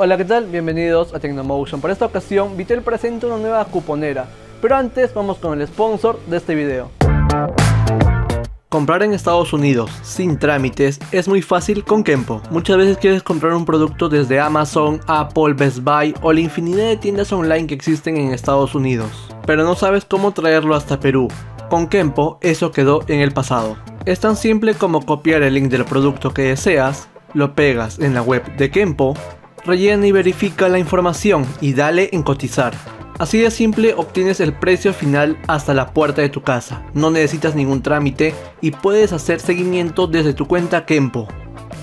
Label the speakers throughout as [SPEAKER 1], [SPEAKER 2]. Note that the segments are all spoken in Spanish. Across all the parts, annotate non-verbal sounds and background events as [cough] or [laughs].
[SPEAKER 1] Hola, ¿qué tal? Bienvenidos a Tecnomotion. Para esta ocasión, Vitel presenta una nueva cuponera. Pero antes, vamos con el sponsor de este video. Comprar en Estados Unidos sin trámites es muy fácil con Kempo. Muchas veces quieres comprar un producto desde Amazon, Apple, Best Buy o la infinidad de tiendas online que existen en Estados Unidos, pero no sabes cómo traerlo hasta Perú. Con Kempo eso quedó en el pasado. Es tan simple como copiar el link del producto que deseas, lo pegas en la web de Kempo, rellena y verifica la información y dale en cotizar. Así de simple obtienes el precio final hasta la puerta de tu casa. No necesitas ningún trámite y puedes hacer seguimiento desde tu cuenta Kempo.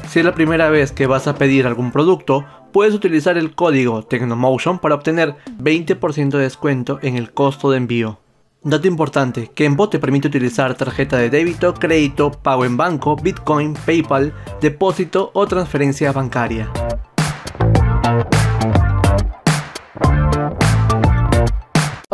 [SPEAKER 1] Si es la primera vez que vas a pedir algún producto, puedes utilizar el código Tecnomotion para obtener 20% de descuento en el costo de envío. Dato importante, Kempo te permite utilizar tarjeta de débito, crédito, pago en banco, Bitcoin, PayPal, depósito o transferencia bancaria.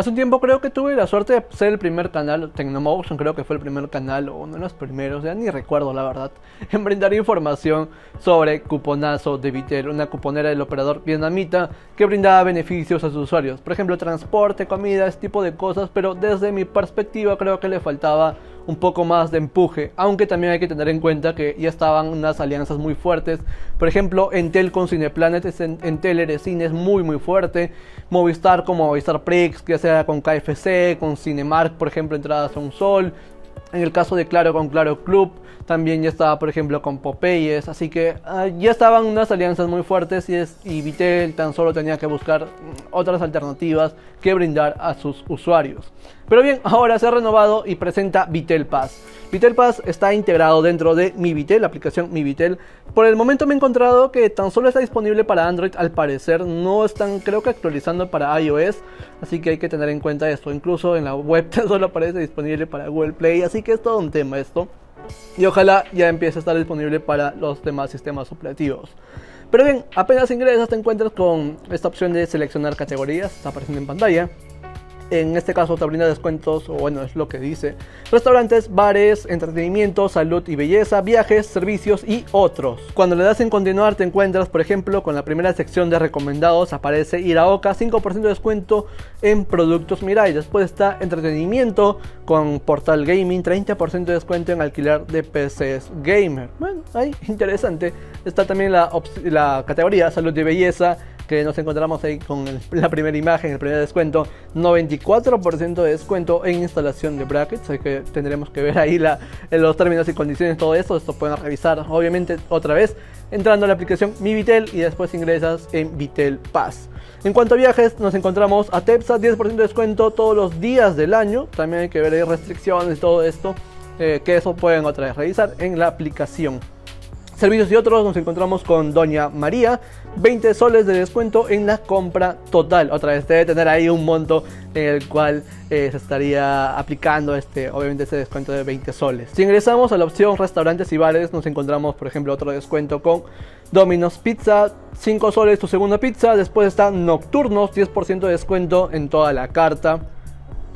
[SPEAKER 1] Hace un tiempo creo que tuve la suerte de ser el primer canal, Tecnomotion creo que fue el primer canal o uno de los primeros, ya ni recuerdo la verdad, [laughs] en brindar información sobre Cuponazo de Vitel, una cuponera del operador vietnamita que brindaba beneficios a sus usuarios, por ejemplo transporte, comida, ese tipo de cosas, pero desde mi perspectiva creo que le faltaba un poco más de empuje, aunque también hay que tener en cuenta que ya estaban unas alianzas muy fuertes, por ejemplo Entel con Cineplanet, Entel Erecine es muy muy fuerte, Movistar como Movistar Prix, ya sea con KFC, con Cinemark por ejemplo entradas a un sol, en el caso de Claro con Claro Club, también ya estaba por ejemplo con Popeyes, así que ah, ya estaban unas alianzas muy fuertes y, es, y Vitel tan solo tenía que buscar otras alternativas que brindar a sus usuarios. Pero bien, ahora se ha renovado y presenta Vitel Pass. Vitel Pass está integrado dentro de Mi Vitel, la aplicación Mi Vitel. Por el momento me he encontrado que tan solo está disponible para Android, al parecer no están creo que actualizando para iOS, así que hay que tener en cuenta esto. Incluso en la web [laughs] solo aparece disponible para Google Play, así que es todo un tema esto. Y ojalá ya empiece a estar disponible para los demás sistemas operativos. Pero bien, apenas ingresas te encuentras con esta opción de seleccionar categorías, está apareciendo en pantalla. En este caso te brinda descuentos, o bueno, es lo que dice. Restaurantes, bares, entretenimiento, salud y belleza, viajes, servicios y otros. Cuando le das en continuar te encuentras, por ejemplo, con la primera sección de recomendados aparece Iraoka, 5% de descuento en productos Mirai. Después está entretenimiento con Portal Gaming, 30% de descuento en alquiler de PCs Gamer. Bueno, ahí, [laughs] interesante. Está también la, la categoría salud y belleza que nos encontramos ahí con la primera imagen, el primer descuento, 94% de descuento en instalación de brackets, así que tendremos que ver ahí los términos y condiciones, todo esto, esto pueden revisar obviamente otra vez entrando a la aplicación Mi Vitel y después ingresas en Vitel Pass. En cuanto a viajes, nos encontramos a Tepsa, 10% de descuento todos los días del año, también hay que ver ahí restricciones y todo esto, eh, que eso pueden otra vez revisar en la aplicación servicios y otros nos encontramos con Doña María, 20 soles de descuento en la compra total. Otra vez debe tener ahí un monto en el cual eh, se estaría aplicando este, obviamente ese descuento de 20 soles. Si ingresamos a la opción restaurantes y bares, nos encontramos por ejemplo otro descuento con Domino's Pizza, 5 soles tu segunda pizza. Después está Nocturnos, 10% de descuento en toda la carta.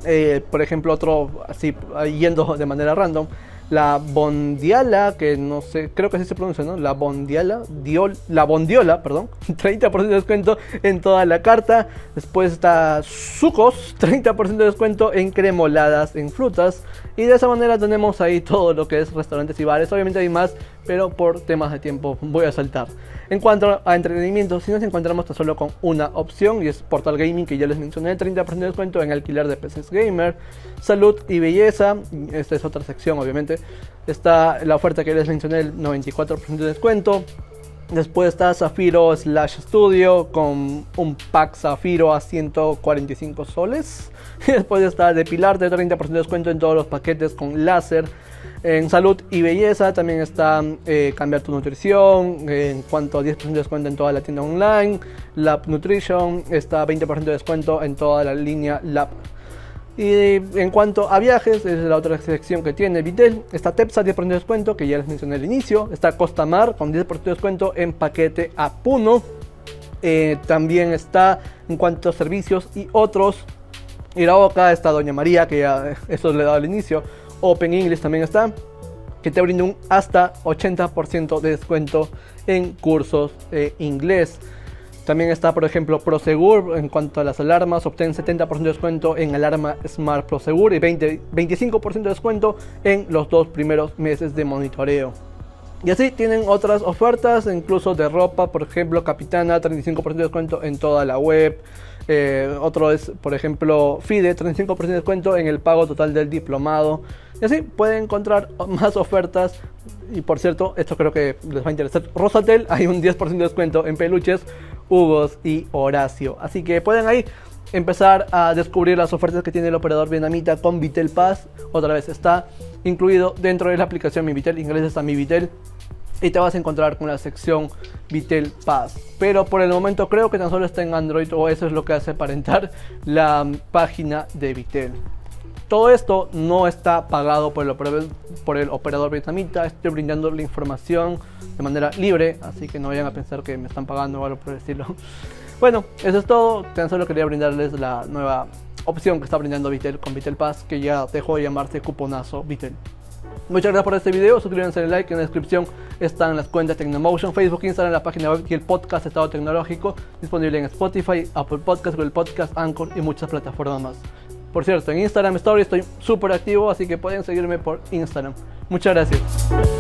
[SPEAKER 1] Eh, por ejemplo, otro así yendo de manera random la bondiala, que no sé, creo que así se pronuncia, ¿no? La bondiala, diol, la bondiola, perdón, [laughs] 30% de descuento en toda la carta. Después está sucos, [laughs] 30% de descuento en cremoladas, en frutas. Y de esa manera tenemos ahí todo lo que es restaurantes y bares. Obviamente hay más, pero por temas de tiempo voy a saltar. En cuanto a entretenimiento, si nos encontramos tan solo con una opción y es Portal Gaming que ya les mencioné, 30% de descuento en alquiler de PCs gamer, salud y belleza, esta es otra sección obviamente, está la oferta que les mencioné, el 94% de descuento. Después está Zafiro Slash Studio con un pack Zafiro a 145 soles. Y [laughs] después está Depilarte, 30% de descuento en todos los paquetes con láser en salud y belleza también está eh, cambiar tu nutrición, en cuanto a 10% de descuento en toda la tienda online, Lab Nutrition está 20% de descuento en toda la línea Lab. Y en cuanto a viajes, es la otra sección que tiene Vitel. Está Tepsa 10% de descuento, que ya les mencioné al inicio. Está Costa Mar con 10% de descuento en paquete a Puno. Eh, también está en cuanto a servicios y otros. Iraoka está Doña María, que ya eso le he dado al inicio. Open English también está, que te brinda un hasta 80% de descuento en cursos de inglés. También está, por ejemplo, Prosegur en cuanto a las alarmas. Obtén 70% de descuento en alarma Smart Prosegur y 20, 25% de descuento en los dos primeros meses de monitoreo. Y así tienen otras ofertas, incluso de ropa, por ejemplo, Capitana, 35% de descuento en toda la web. Eh, otro es, por ejemplo, FIDE, 35% de descuento en el pago total del diplomado. Y así pueden encontrar [laughs] más ofertas. Y por cierto, esto creo que les va a interesar. Rosatel, [laughs] hay un 10% de descuento en peluches, Hugos y Horacio. Así que pueden ahí empezar a descubrir las ofertas que tiene el operador vietnamita con Vitel Pass. Otra vez está incluido dentro de la aplicación Mi Vitel, inglés a Mi Vitel. Y te vas a encontrar con la sección Vitel Pass. Pero por el momento creo que tan solo está en Android o eso es lo que hace aparentar la página de Vitel. Todo esto no está pagado por el, por el operador vietnamita. Estoy brindando la información de manera libre, así que no vayan a pensar que me están pagando o algo por el estilo. [laughs] Bueno, eso es todo. Tan solo quería brindarles la nueva opción que está brindando Vitel con Vitel Pass, que ya dejó de llamarse cuponazo Vitel. Muchas gracias por este video, suscríbanse, en like, en la descripción están las cuentas Tecnomotion, Facebook, Instagram, la página web y el podcast Estado Tecnológico, disponible en Spotify, Apple Podcast, Google Podcast, Anchor y muchas plataformas más. Por cierto, en Instagram Story estoy súper activo, así que pueden seguirme por Instagram. Muchas gracias.